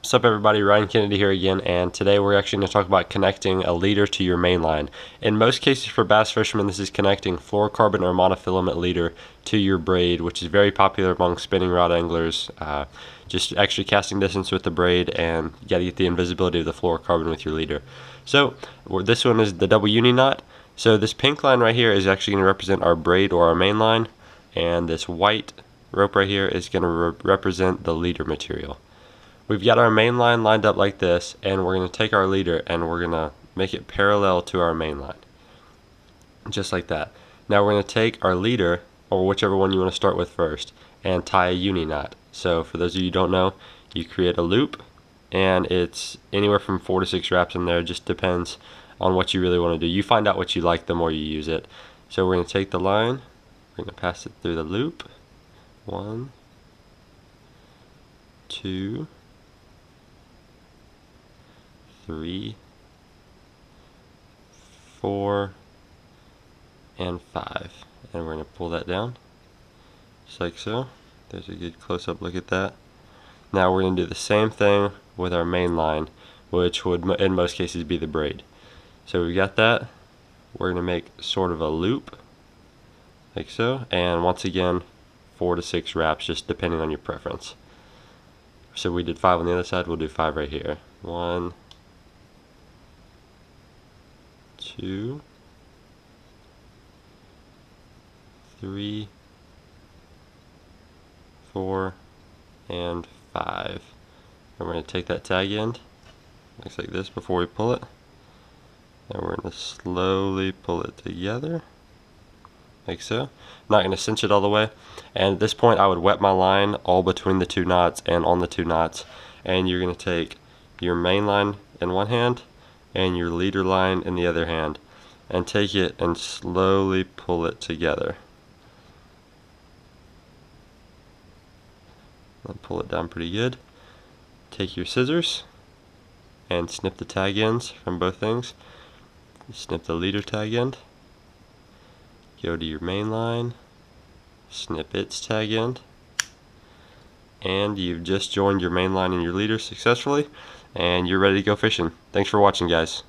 What's up everybody, Ryan Kennedy here again, and today we're actually going to talk about connecting a leader to your main line. In most cases for bass fishermen, this is connecting fluorocarbon or monofilament leader to your braid, which is very popular among spinning rod anglers. Uh, just actually casting distance with the braid, and you got to get the invisibility of the fluorocarbon with your leader. So this one is the double uni knot. So this pink line right here is actually going to represent our braid or our main line, and this white rope right here is going to re represent the leader material. We've got our main line lined up like this, and we're going to take our leader and we're going to make it parallel to our main line. Just like that. Now we're going to take our leader, or whichever one you want to start with first, and tie a uni knot. So for those of you who don't know, you create a loop, and it's anywhere from four to six wraps in there. It just depends on what you really want to do. You find out what you like the more you use it. So we're going to take the line, we're going to pass it through the loop. One, two, three, four, and five. And we're going to pull that down, just like so. There's a good close-up look at that. Now we're going to do the same thing with our main line, which would in most cases be the braid. So we've got that. We're going to make sort of a loop, like so. And once again, four to six wraps, just depending on your preference. So we did five on the other side, we'll do five right here. One, two, three, four, and five. And we're going to take that tag end, looks like this before we pull it. And we're going to slowly pull it together, like so. Not going to cinch it all the way. And at this point I would wet my line all between the two knots and on the two knots. And you're going to take your main line in one hand and your leader line in the other hand and take it and slowly pull it together. And pull it down pretty good. Take your scissors and snip the tag ends from both things. Snip the leader tag end. Go to your main line. Snip its tag end. And you've just joined your main line and your leader successfully and you're ready to go fishing. Thanks for watching guys.